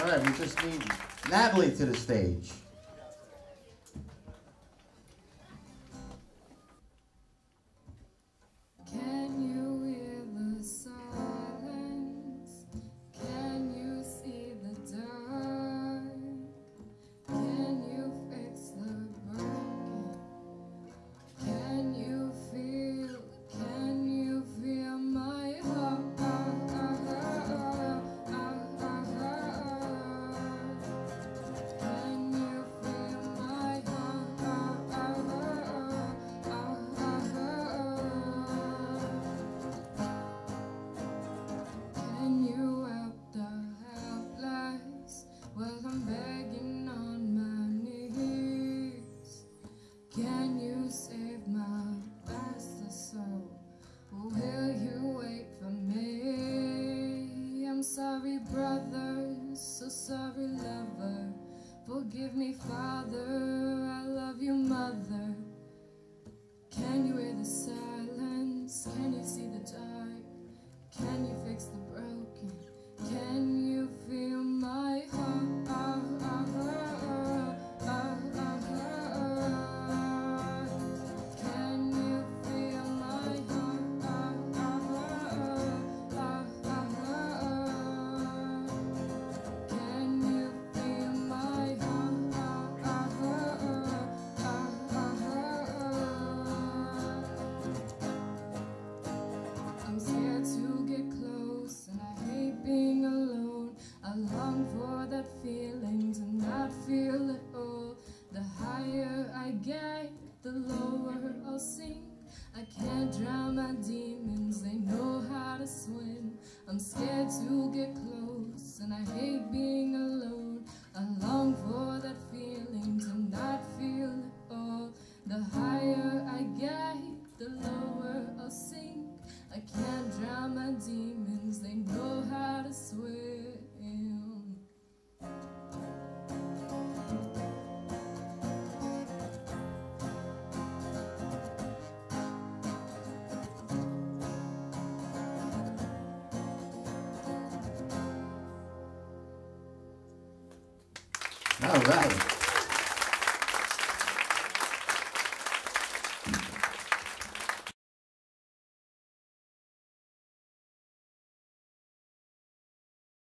All right, we just need Natalie to the stage. sorry brother, so sorry lover. Forgive me father. All right.